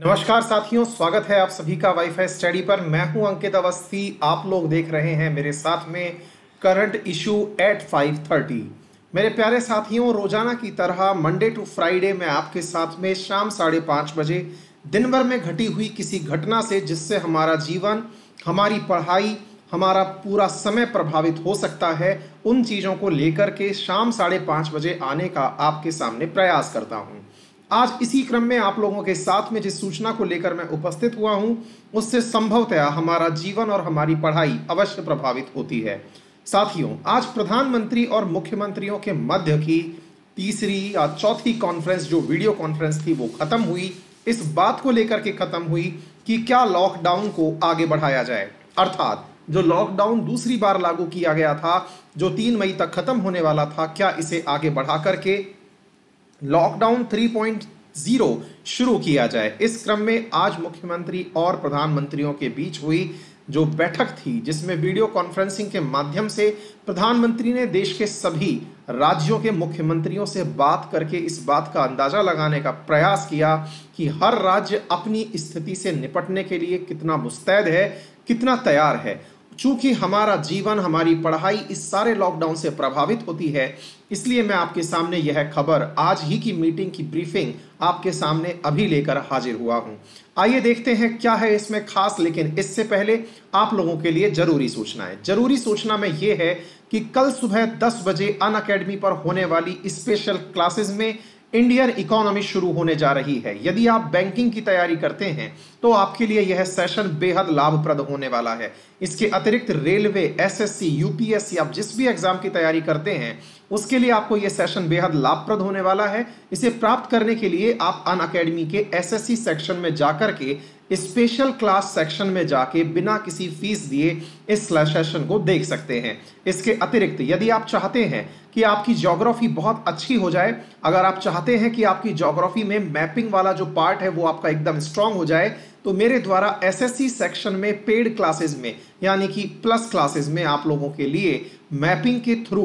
नमस्कार साथियों, स्वागत है आप सभी का वाईफाई स्टडी पर। मैं हूँ अंकित अवस्थी, आप लोग देख रहे हैं मेरे साथ में करंट इशू एट 5:30 मेरे प्यारे साथियों, रोज़ाना की तरह मंडे टू फ्राइडे मैं आपके साथ में शाम साढ़े पाँच बजे दिन भर में घटी हुई किसी घटना से जिससे हमारा जीवन, हमारी पढ़ाई, हमारा पूरा समय प्रभावित हो सकता है, उन चीज़ों को लेकर के शाम साढ़े पाँच बजे आने का आपके सामने प्रयास करता हूँ। आज इसी क्रम में आप लोगों के साथ में जिस सूचना को लेकर मैं उपस्थित हुआ हूँ, उससे संभवतया हमारा जीवन और हमारी पढ़ाई अवश्य प्रभावित होती है। साथियों, आज प्रधानमंत्री और मुख्यमंत्रियों के मध्य की तीसरी या चौथी कॉन्फ्रेंस जो वीडियो कॉन्फ्रेंस थी, वो खत्म हुई। इस बात को लेकर के खत्म हुई कि क्या लॉकडाउन को आगे बढ़ाया जाए। अर्थात, जो लॉकडाउन दूसरी बार लागू किया गया था, जो तीन मई तक खत्म होने वाला था, क्या इसे आगे बढ़ा करके लॉकडाउन 3.0 शुरू किया जाए। इस क्रम में आज मुख्यमंत्री और प्रधानमंत्रियों के बीच हुई जो बैठक थी, जिसमें वीडियो कॉन्फ्रेंसिंग के माध्यम से प्रधानमंत्री ने देश के सभी राज्यों के मुख्यमंत्रियों से बात करके इस बात का अंदाज़ा लगाने का प्रयास किया कि हर राज्य अपनी स्थिति से निपटने के लिए कितना मुस्तैद है, कितना तैयार है। चूँकि हमारा जीवन, हमारी पढ़ाई इस सारे लॉकडाउन से प्रभावित होती है, इसलिए मैं आपके सामने यह खबर आज ही की मीटिंग की ब्रीफिंग आपके सामने अभी लेकर हाजिर हुआ हूँ। आइए देखते हैं क्या है इसमें खास, लेकिन इससे पहले आप लोगों के लिए ज़रूरी सूचना है ज़रूरी सूचना में यह है कि कल सुबह 10 बजे अन अकेडमी पर होने वाली स्पेशल क्लासेस में इंडियन इकोनॉमी शुरू होने जा रही है। यदि आप बैंकिंग की तैयारी करते हैं तो आपके लिए यह सेशन बेहद लाभप्रद होने वाला है। इसके अतिरिक्त रेलवे एसएससी यूपीएससी आप जिस भी एग्ज़ाम की तैयारी करते हैं उसके लिए आपको यह सेशन बेहद लाभप्रद होने वाला है। इसे प्राप्त करने के लिए आप अन अकेडमी के एसएससी सेक्शन में जाकर के स्पेशल क्लास सेक्शन में जाके बिना किसी फ़ीस दिए इस सेशन को देख सकते हैं। इसके अतिरिक्त, यदि आप चाहते हैं कि आपकी ज्योग्राफी बहुत अच्छी हो जाए, अगर आप चाहते हैं कि आपकी ज्योग्राफी में मैपिंग वाला जो पार्ट है वो आपका एकदम स्ट्रांग हो जाए तो मेरे द्वारा एसएससी सेक्शन में पेड क्लासेस में, यानी कि प्लस क्लासेस में आप लोगों के लिए मैपिंग के थ्रू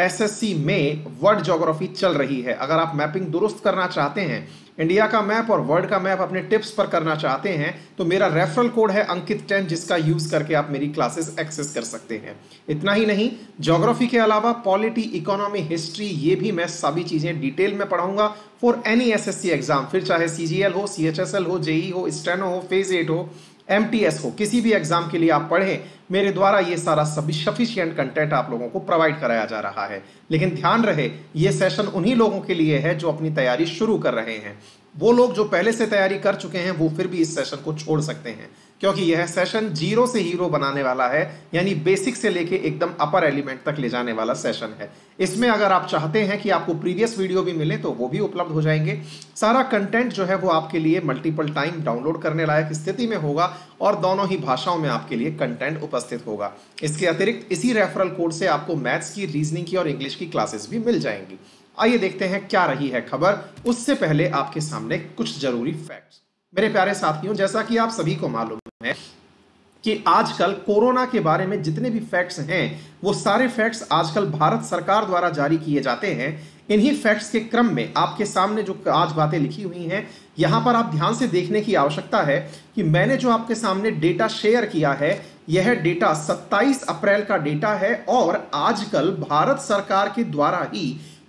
एसएससी में वर्ड ज्योग्राफी चल रही है। अगर आप मैपिंग दुरुस्त करना चाहते हैं इंडिया का मैप और वर्ल्ड का मैप अपने टिप्स पर करना चाहते हैं तो मेरा रेफरल कोड है अंकित टेन जिसका यूज़ करके आप मेरी क्लासेस एक्सेस कर सकते हैं। इतना ही नहीं ज्योग्राफी के अलावा पॉलिटी इकोनॉमी हिस्ट्री ये भी मैं सभी चीज़ें डिटेल में पढ़ाऊँगा फॉर एनी एसएससी एग्ज़ाम फिर चाहे सीजीएल हो सीएचएसएल हो जेई हो स्टेनो हो फ़ेज़ एट हो MTS हो किसी भी एग्ज़ाम के लिए आप पढ़ें, मेरे द्वारा ये सारा सभी सफिशियंट कंटेंट आप लोगों को प्रोवाइड कराया जा रहा है। लेकिन ध्यान रहे, ये सेशन उन्हीं लोगों के लिए है जो अपनी तैयारी शुरू कर रहे हैं। वो लोग जो पहले से तैयारी कर चुके हैं, वो फिर भी इस सेशन को छोड़ सकते हैं। क्योंकि यह सेशन ज़ीरो से हीरो बनाने वाला है, यानी बेसिक से लेके एकदम अपर एलिमेंट तक ले जाने वाला सेशन है। इसमें अगर आप चाहते हैं कि आपको प्रीवियस वीडियो भी मिले तो वो भी उपलब्ध हो जाएँगे। सारा कंटेंट जो है वो आपके लिए मल्टीपल टाइम डाउनलोड करने लायक स्थिति में होगा और दोनों ही भाषाओं में आपके लिए कंटेंट उपस्थित होगा। इसके अतिरिक्त इसी रेफरल कोड से आपको मैथ्स की रीजनिंग की और इंग्लिश की क्लासेस भी मिल जाएँगी। आइए देखते हैं क्या रही है खबर। उससे पहले आपके सामने कुछ ज़रूरी फैक्ट्स मेरे प्यारे साथियों, जैसा कि आप सभी को मालूम है कि आजकल कोरोना के बारे में जितने भी फैक्ट्स हैं, वो सारे फैक्ट्स आजकल भारत सरकार द्वारा जारी किए जाते हैं। इन्हीं फैक्ट्स के क्रम में आपके सामने जो आज बातें लिखी हुई हैं, यहाँ पर आप ध्यान से देखने की आवश्यकता है कि मैंने जो आपके सामने डेटा शेयर किया है, यह डेटा 27 अप्रैल का डेटा है और आजकल भारत सरकार के द्वारा ही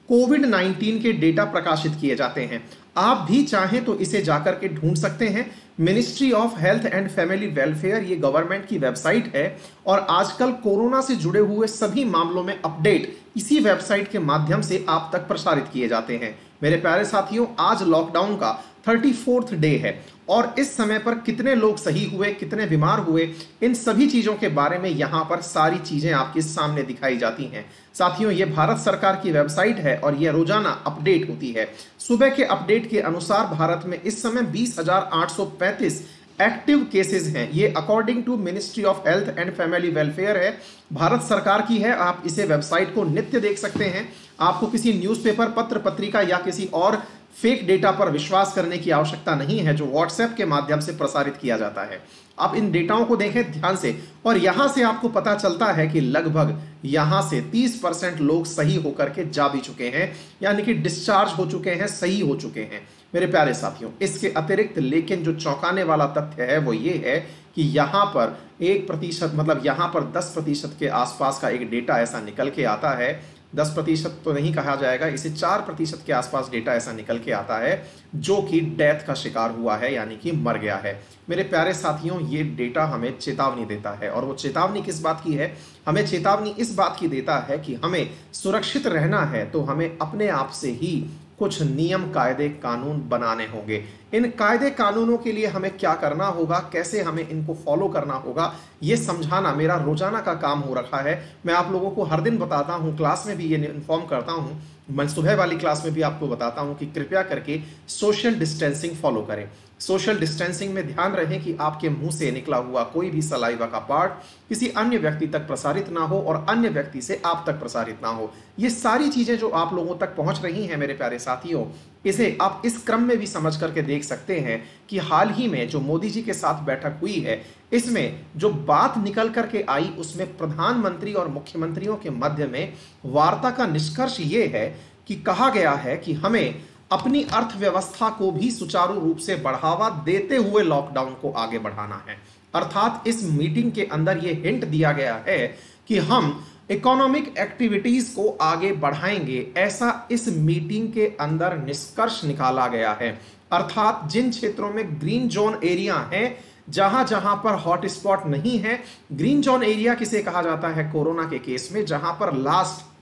कोविड 19 के डेटा प्रकाशित किए जाते हैं। आप भी चाहें तो इसे जाकर के ढूंढ सकते हैं। Ministry of health and family welfare ये गवर्नमेंट की वेबसाइट है, और आजकल कोरोना से जुड़े हुए सभी मामलों में अपडेट इसी वेबसाइट के माध्यम से आप तक प्रसारित किए जाते हैं। मेरे प्यारे साथियों, आज लॉकडाउन का थर्टी फोर्थ डे है। और इस समय पर कितने लोग सही हुए, कितने बीमार हुए, इन सभी चीज़ों के बारे में यहाँ पर सारी चीज़ें आपके सामने दिखाई जाती हैं। साथियों, ये भारत सरकार की वेबसाइट है और यह रोज़ाना अपडेट होती है। सुबह के अपडेट के अनुसार भारत में इस समय बीस एक्टिव केसेस हैं। ये according to ministry of health and family welfare है। भारत सरकार की है, आप इसे वेबसाइट को नित्य देख सकते हैं। आपको किसी न्यूज़पेपर, पत्र पत्रिका या किसी और फेक डेटा पर विश्वास करने की आवश्यकता नहीं है, जो व्हाट्सएप के माध्यम से प्रसारित किया जाता है। आप इन डेटाओं को देखें ध्यान से, और यहाँ से आपको पता चलता है कि लगभग यहाँ से 30 परसेंट लोग सही होकर के जा भी चुके हैं, यानी कि डिस्चार्ज हो चुके हैं, सही हो चुके हैं। मेरे प्यारे साथियों, इसके अतिरिक्त, लेकिन जो चौंकाने वाला तथ्य है, वो ये है कि यहाँ पर एक प्रतिशत मतलब यहाँ पर दस प्रतिशत के आसपास का एक डेटा ऐसा निकल के आता है दस प्रतिशत तो नहीं कहा जाएगा, इसे चार प्रतिशत के आसपास डेटा ऐसा निकल के आता है, जो कि डेथ का शिकार हुआ है, यानी कि मर गया है। मेरे प्यारे साथियों, ये डेटा हमें चेतावनी देता है, और वो चेतावनी किस बात की है? हमें चेतावनी इस बात की देता है कि हमें सुरक्षित रहना है तो हमें अपने आप से ही कुछ नियम, कायदे, कानून बनाने होंगे। इन कायदे, कानूनों के लिए हमें क्या करना होगा? कैसे हमें इनको फॉलो करना होगा? ये समझाना मेरा रोज़ाना का काम हो रखा है। मैं आप लोगों को हर दिन बताता हूँ, क्लास में भी ये इन्फॉर्म करता हूँ। मैं सुबह वाली क्लास में भी आपको बताता हूँ कि कृपया करके सोशल डिस्टेंसिंग फॉलो करें। सोशल डिस्टेंसिंग में ध्यान रहे कि आपके मुँह से निकला हुआ कोई भी सलाइवा का पार्ट किसी अन्य व्यक्ति तक प्रसारित ना हो और अन्य व्यक्ति से आप तक प्रसारित ना हो। ये सारी चीज़ें जो आप लोगों तक पहुँच रही हैं मेरे प्यारे साथियों, इसे आप इस क्रम में भी समझ करके देख सकते हैं कि हाल ही में जो मोदी जी के साथ बैठक हुई है, इसमें जो बात निकल करके आई उसमें प्रधानमंत्री और मुख्यमंत्रियों के मध्य में वार्ता का निष्कर्ष ये है कि कहा गया है कि हमें अपनी अर्थव्यवस्था को भी सुचारू रूप से बढ़ावा देते हुए लॉकडाउन को आगे बढ़ाना है। अर्थात इस मीटिंग के अंदर यह हिंट दिया गया है कि हम इकोनॉमिक एक्टिविटीज़ को आगे बढ़ाएँगे। ऐसा इस मीटिंग के अंदर निष्कर्ष निकाला गया है। अर्थात जिन क्षेत्रों में ग्रीन जोन एरिया है जहाँ जहाँ पर हॉटस्पॉट नहीं है ग्रीन जोन एरिया किसे कहा जाता है? कोरोना के केस में, जहाँ पर लास्ट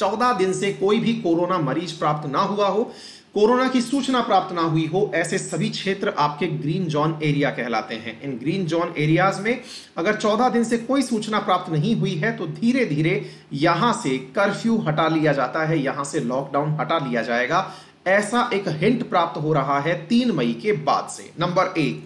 चौदह दिन से कोई भी कोरोना मरीज़ प्राप्त ना हुआ हो, कोरोना की सूचना प्राप्त ना हुई हो, ऐसे सभी क्षेत्र आपके ग्रीन जोन एरिया कहलाते हैं। इन ग्रीन जोन एरियाज़ में अगर 14 दिन से कोई सूचना प्राप्त नहीं हुई है तो धीरे धीरे यहाँ से कर्फ्यू हटा लिया जाता है, यहाँ से लॉकडाउन हटा लिया जाएगा। ऐसा एक हिंट प्राप्त हो रहा है तीन मई के बाद से। नंबर एक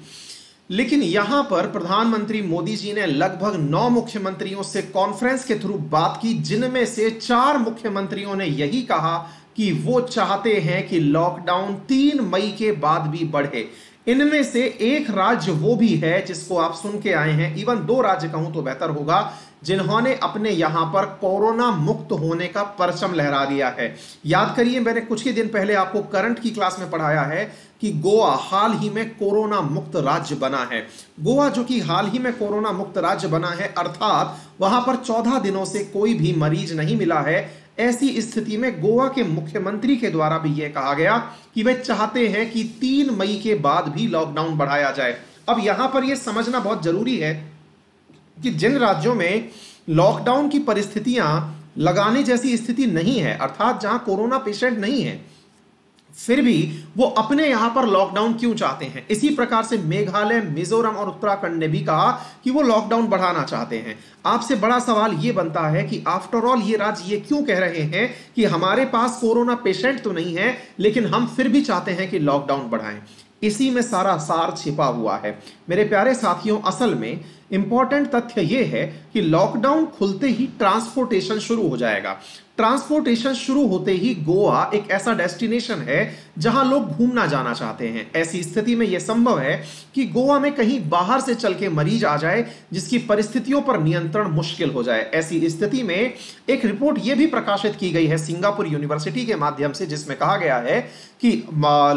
लेकिन यहाँ पर प्रधानमंत्री मोदी जी ने लगभग नौ मुख्यमंत्रियों से कॉन्फ्रेंस के थ्रू बात की, जिनमें से चार मुख्यमंत्रियों ने यही कहा कि वो चाहते हैं कि लॉकडाउन तीन मई के बाद भी बढ़े। इनमें से एक राज्य वो भी है जिसको आप सुन के आए हैं। इवन दो राज्य कहूँ तो बेहतर होगा। जिन्होंने अपने यहाँ पर कोरोना मुक्त होने का परचम लहरा दिया है। याद करिए, मैंने कुछ ही दिन पहले आपको करंट की क्लास में पढ़ाया है कि गोवा हाल ही में कोरोना मुक्त राज्य बना है। गोवा जो कि हाल ही में कोरोना मुक्त राज्य बना है, अर्थात वहाँ पर चौदह दिनों से कोई भी मरीज़ नहीं मिला है, ऐसी स्थिति में गोवा के मुख्यमंत्री के द्वारा भी यह कहा गया कि वे चाहते हैं कि तीन मई के बाद भी लॉकडाउन बढ़ाया जाए। अब यहाँ पर यह समझना बहुत ज़रूरी है कि जिन राज्यों में लॉकडाउन की परिस्थितियाँ लगाने जैसी स्थिति नहीं है, अर्थात जहाँ कोरोना पेशेंट नहीं है, फिर भी वो अपने यहाँ पर लॉकडाउन क्यों चाहते हैं? इसी प्रकार से मेघालय, मिजोरम और उत्तराखंड ने भी कहा कि वो लॉकडाउन बढ़ाना चाहते हैं। आपसे बड़ा सवाल ये बनता है कि आफ्टर ऑल ये राज्य ये क्यों कह रहे हैं कि हमारे पास कोरोना पेशेंट तो नहीं है, लेकिन हम फिर भी चाहते हैं कि लॉकडाउन बढ़ाएँ। इसी में सारा सार छिपा हुआ है। मेरे प्यारे साथियों, असल में इंपॉर्टेंट तथ्य यह है कि लॉकडाउन खुलते ही ट्रांसपोर्टेशन शुरू हो जाएगा। ट्रांसपोर्टेशन शुरू होते ही गोवा एक ऐसा डेस्टिनेशन है जहाँ लोग घूमना जाना चाहते हैं। ऐसी स्थिति में यह संभव है कि गोवा में कहीं बाहर से चल के मरीज़ आ जाए, जिसकी परिस्थितियों पर नियंत्रण मुश्किल हो जाए। ऐसी स्थिति में एक रिपोर्ट यह भी प्रकाशित की गई है सिंगापुर यूनिवर्सिटी के माध्यम से, जिसमें कहा गया है कि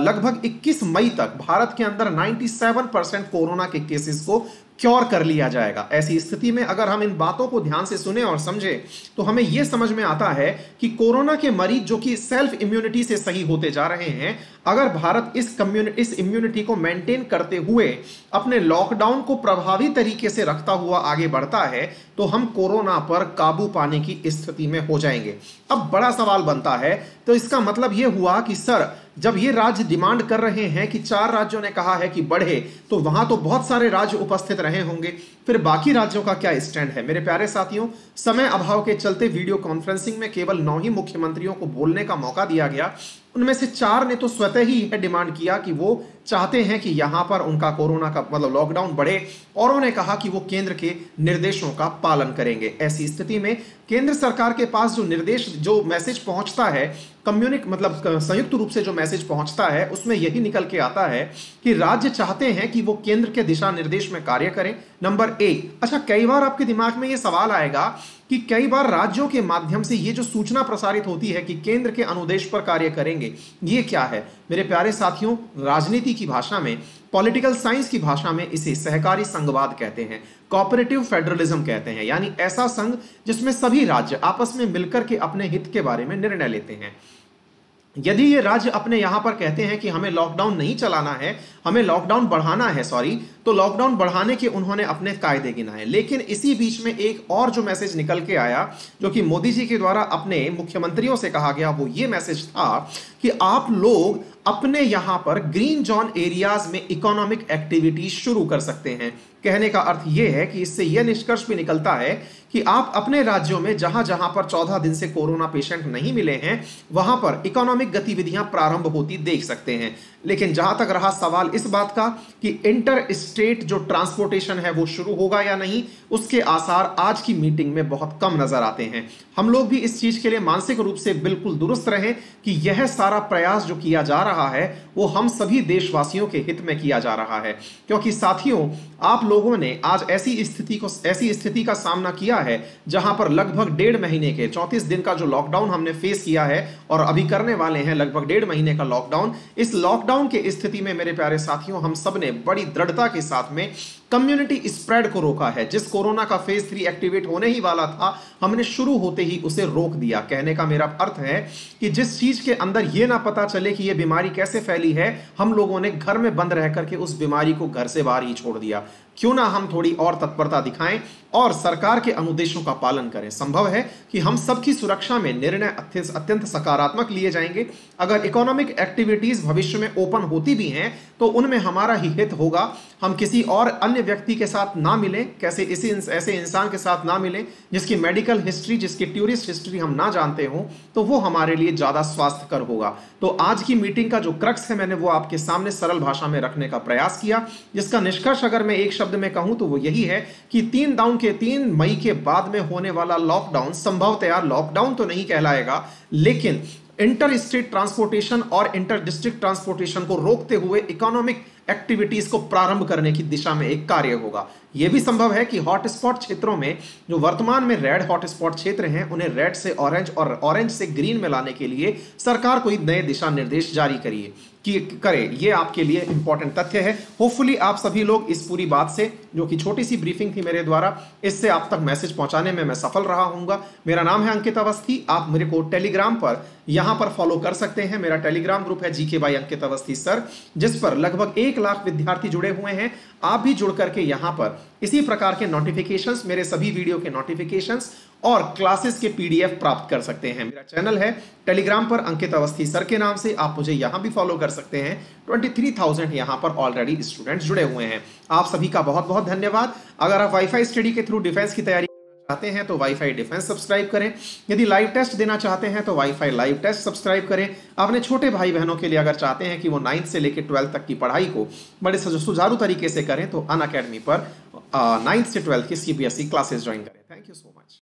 लगभग 21 मई तक भारत के अंदर 97 परसेंट कोरोना के केसेस को क्योर कर लिया जाएगा। ऐसी स्थिति में अगर हम इन बातों को ध्यान से सुने और समझे तो हमें यह समझ में आता है कि कोरोना के मरीज़ जो कि सेल्फ इम्यूनिटी से सही होते जा रहे हैं, अगर भारत इस कम्युनिटी इस इम्यूनिटी को मेंटेन करते हुए अपने लॉकडाउन को प्रभावी तरीके से रखता हुआ आगे बढ़ता है तो हम कोरोना पर काबू पाने की स्थिति में हो जाएँगे। अब बड़ा सवाल बनता है तो इसका मतलब यह हुआ कि, सर जब ये राज्य डिमांड कर रहे हैं कि चार राज्यों ने कहा है कि बढ़े तो वहाँ तो बहुत सारे राज्य उपस्थित रहे होंगे। फिर बाकी राज्यों का क्या स्टैंड है? मेरे प्यारे साथियों, समय अभाव के चलते वीडियो कॉन्फ्रेंसिंग में केवल नौ ही मुख्यमंत्रियों को बोलने का मौका दिया गया। उनमें से चार ने तो स्वतः ही यह डिमांड किया कि वो चाहते हैं कि यहाँ पर उनका कोरोना का मतलब लॉकडाउन बढ़े और उन्होंने कहा कि वो केंद्र के निर्देशों का पालन करेंगे। ऐसी स्थिति में केंद्र सरकार के पास जो निर्देश, जो मैसेज पहुँचता है कम्युनिक मतलब संयुक्त रूप से जो मैसेज पहुँचता है, उसमें यही निकल के आता है कि राज्य चाहते हैं कि वो केंद्र के दिशा निर्देश में कार्य करें। नंबर एक अच्छा कई बार आपके दिमाग में ये सवाल आएगा कि कई बार राज्यों के माध्यम से ये जो सूचना प्रसारित होती है कि केंद्र के अनुदेश पर कार्य करेंगे, ये क्या है? मेरे प्यारे साथियों, राजनीति की भाषा में, पॉलिटिकल साइंस की भाषा में इसे सहकारी संघवाद कहते हैं कॉपरेटिव फेडरलिज्म कहते हैं, यानी ऐसा संघ जिसमें सभी राज्य आपस में मिलकर के अपने हित के बारे में निर्णय लेते हैं। यदि ये राज्य अपने यहाँ पर कहते हैं कि हमें लॉकडाउन नहीं चलाना है, हमें लॉकडाउन बढ़ाना है सॉरी तो लॉकडाउन बढ़ाने के उन्होंने अपने कायदे गिनाए। लेकिन इसी बीच में एक और जो मैसेज निकल के आया, जो कि मोदी जी के द्वारा अपने मुख्यमंत्रियों से कहा गया, वो ये मैसेज था कि आप लोग अपने यहाँ पर ग्रीन जोन एरियाज़ में इकोनॉमिक एक्टिविटीज़ शुरू कर सकते हैं। कहने का अर्थ यह है कि इससे यह निष्कर्ष भी निकलता है कि आप अपने राज्यों में जहाँ जहाँ पर 14 दिन से कोरोना पेशेंट नहीं मिले हैं, वहाँ पर इकोनॉमिक गतिविधियाँ प्रारंभ होती देख सकते हैं। लेकिन जहाँ तक रहा सवाल इस बात का कि इंटर स्टेट जो ट्रांसपोर्टेशन है वो शुरू होगा या नहीं, उसके आसार आज की मीटिंग में बहुत कम नज़र आते हैं। हम लोग भी इस चीज़ के लिए मानसिक रूप से बिल्कुल दुरुस्त रहे कि यह सारा प्रयास जो किया जा रहा है, वो हम सभी देशवासियों के हित में किया जा रहा है। क्योंकि साथियों, आप लोगों ने आज ऐसी स्थिति को, ऐसी स्थिति का सामना किया है, जहाँ पर लगभग डेढ़ महीने के, चौंतीस दिन का जो लॉकडाउन हमने फेस किया है, और अभी करने वाले हैं लगभग डेढ़ महीने का लॉकडाउन इस लॉकडाउन के स्थिति में, मेरे प्यारे साथियों, हम सबने बड़ी दृढ़ता के साथ में कम्युनिटी स्प्रेड को रोका है। जिस कोरोना का फ़ेज़ थ्री एक्टिवेट होने ही वाला था, हमने शुरू होते ही उसे रोक दिया। कहने का मेरा अर्थ है कि जिस चीज़ के अंदर यह ना पता चले कि यह बीमारी कैसे फैली है, हम लोगों ने घर में बंद रह करके उस बीमारी को घर से बाहर ही छोड़ दिया। क्यों ना हम थोड़ी और तत्परता दिखाएँ और सरकार के अनुदेशों का पालन करें। संभव है कि हम सबकी सुरक्षा में निर्णय अत्यंत सकारात्मक लिए जाएँगे। अगर इकोनॉमिक एक्टिविटीज़ भविष्य में ओपन होती भी हैं तो उनमें हमारा ही हित होगा। हम किसी और अन्य व्यक्ति के साथ ना मिलें, कैसे इसी ऐसे इंसान के साथ ना मिलें, जिसकी मेडिकल हिस्ट्री जिसकी टूरिस्ट हिस्ट्री हम ना जानते हों तो वो हमारे लिए ज़्यादा स्वास्थ्यकर होगा। तो आज की मीटिंग का जो क्रक्स है, मैंने वो आपके सामने सरल भाषा में रखने का प्रयास किया, जिसका निष्कर्ष अगर मैं एक शब्द में कहूँ तो वो यही है कि तीन डाउन के तीन मई के बाद में होने वाला लॉकडाउन संभवतया लॉकडाउन तो नहीं कहलाएगा, लेकिन इंटर स्टेट ट्रांसपोर्टेशन और इंटर डिस्ट्रिक्ट ट्रांसपोर्टेशन को रोकते हुए इकोनॉमिक एक्टिविटीज़ को प्रारंभ करने की दिशा में एक कार्य होगा। यह भी संभव है कि हॉटस्पॉट क्षेत्रों में जो वर्तमान में रेड हॉटस्पॉट क्षेत्र हैं, उन्हें रेड से ऑरेंज और ऑरेंज से ग्रीन में लाने के लिए सरकार कोई नए दिशा निर्देश जारी करिए। कि करे, ये आपके लिए इंपॉर्टेंट तथ्य है। होपफुली आप सभी लोग इस पूरी बात से, जो कि छोटी सी ब्रीफिंग थी मेरे द्वारा, इससे आप तक मैसेज पहुँचाने में मैं सफल रहा हूँगा। मेरा नाम है अंकित अवस्थी, आप मेरे को टेलीग्राम पर, यहाँ पर फॉलो कर सकते हैं। मेरा टेलीग्राम ग्रुप है GK by Ankit Awasthi sir, जिस पर लगभग एक लाख विद्यार्थी जुड़े हुए हैं। आप भी जुड़ करके यहाँ पर, इसी प्रकार के नोटिफिकेशंस मेरे सभी वीडियो के नोटिफिकेशंस और क्लासेस के पीडीएफ प्राप्त कर सकते हैं। मेरा चैनल है टेलीग्राम पर अंकित अवस्थी सर के नाम से। आप मुझे यहाँ भी फॉलो कर सकते हैं। 23,000 यहाँ पर ऑलरेडी स्टूडेंट्स जुड़े हुए हैं। आप सभी का बहुत बहुत धन्यवाद। अगर आप वाईफाई स्टडी के थ्रू डिफेंस की तैयारी चाहते हैं तो वाईफाई डिफेंस सब्सक्राइब करें। यदि लाइव टेस्ट देना चाहते हैं तो वाईफाई लाइव टेस्ट सब्सक्राइब करें। अपने छोटे भाई बहनों के लिए अगर चाहते हैं कि वो नाइन्थ से लेकर ट्वेल्थ तक की पढ़ाई को बड़े सुचारू तरीके से करें तो अन अकेडमी पर नाइन्थ से ट्वेल्थ की सीबीएसई क्लासेस ज्वाइन करें। Thank you so much